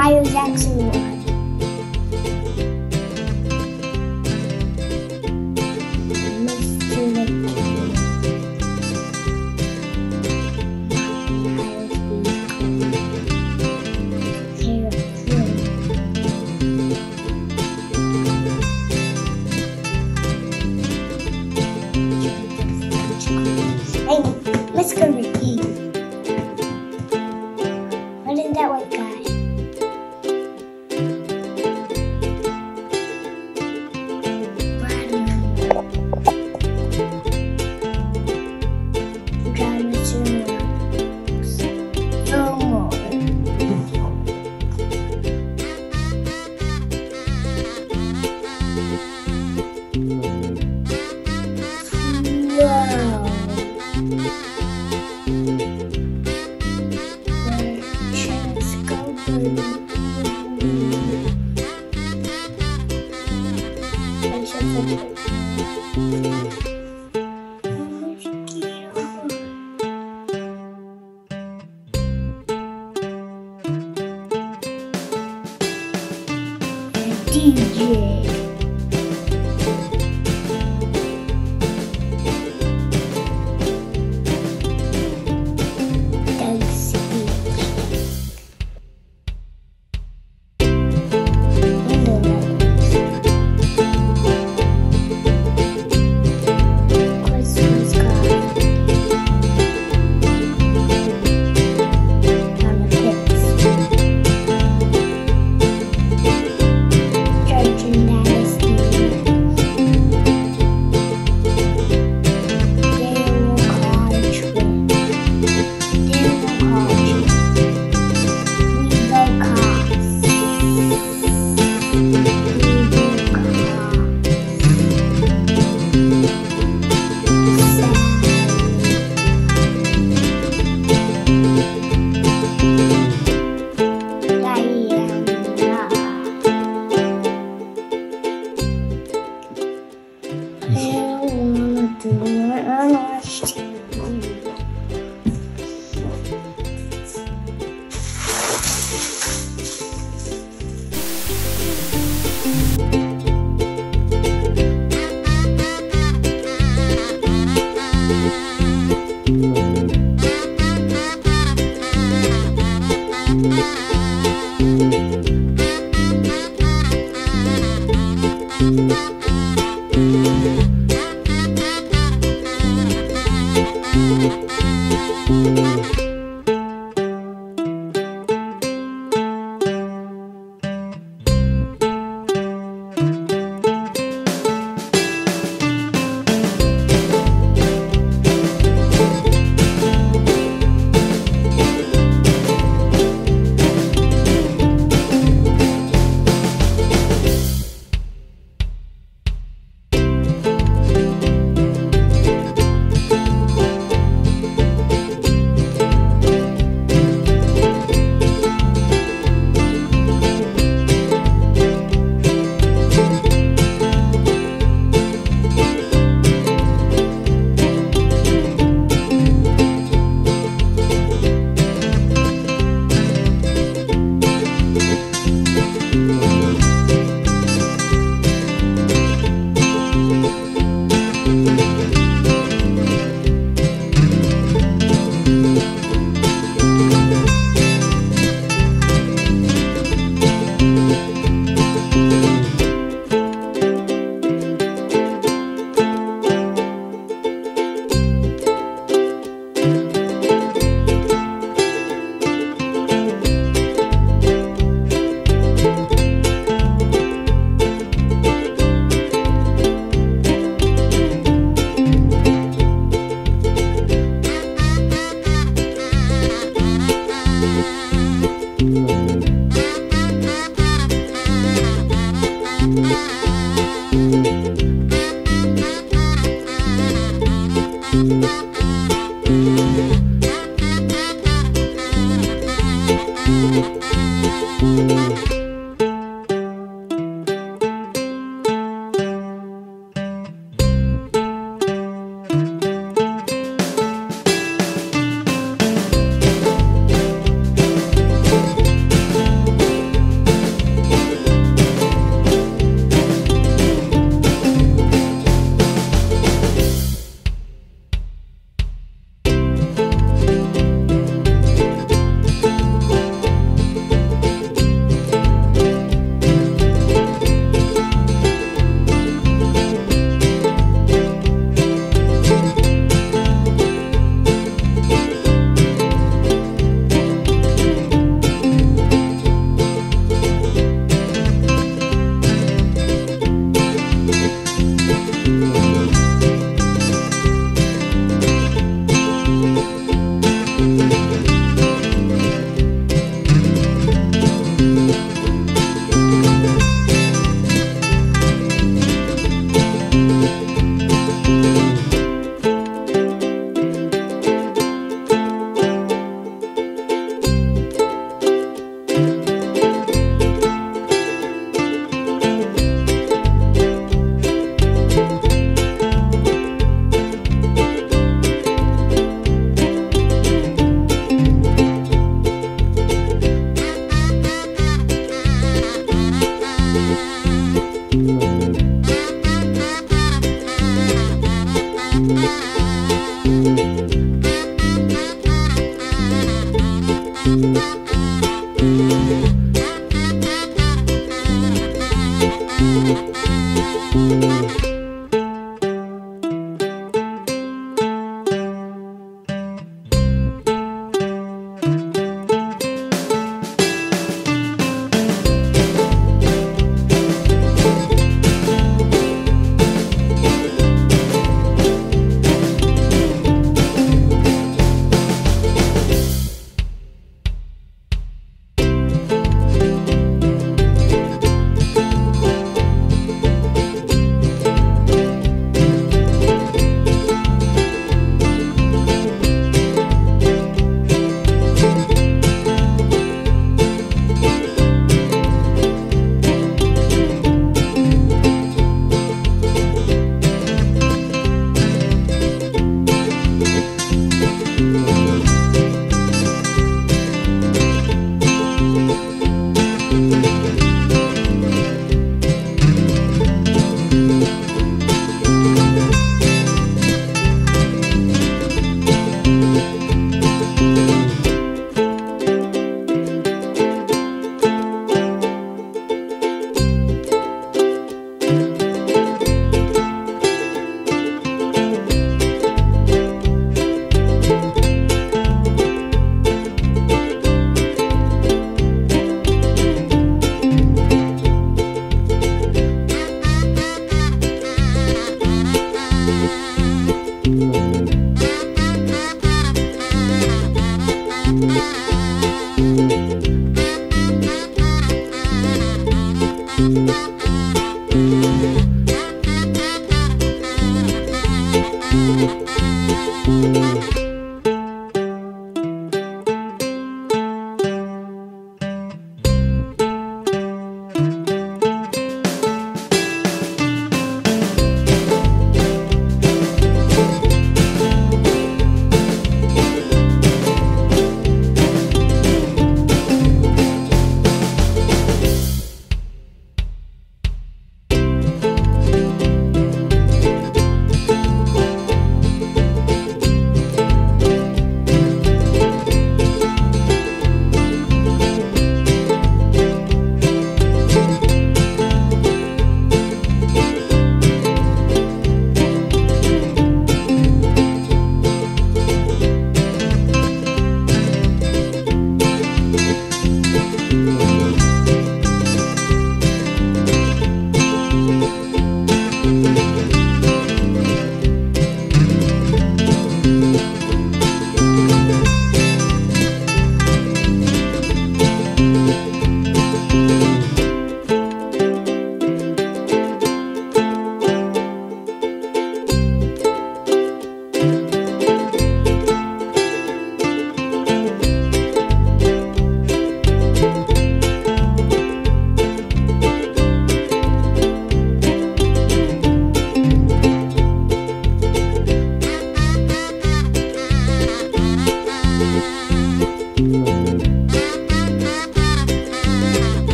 Caio more. Go,